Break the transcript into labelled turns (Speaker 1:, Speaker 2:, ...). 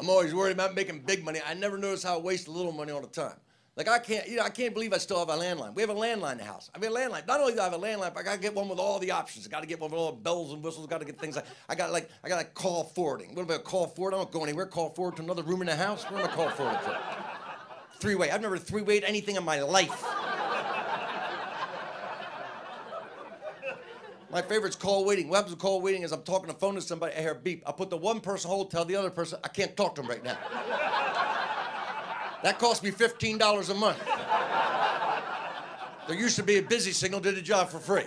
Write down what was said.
Speaker 1: I'm always worried about making big money. I never notice how I waste a little money all the time. Like I can't, you know, I can't believe I still have a landline. We have a landline in the house. I mean, a landline. Not only do I have a landline, but I gotta get one with all the options. I gotta get one with all the bells and whistles. Got to get things like I got like I got like call forwarding. What about call forward? I don't go anywhere. Call forward to another room in the house. Where am I call forward to? Three way. I've never three wayed anything in my life. My favorite's call waiting. What happens with call waiting is I'm talking on the phone to somebody, I hear a beep. I put the one person hold, tell the other person I can't talk to them right now. that costs me $15 a month. There used to be a busy signal, did the job for free.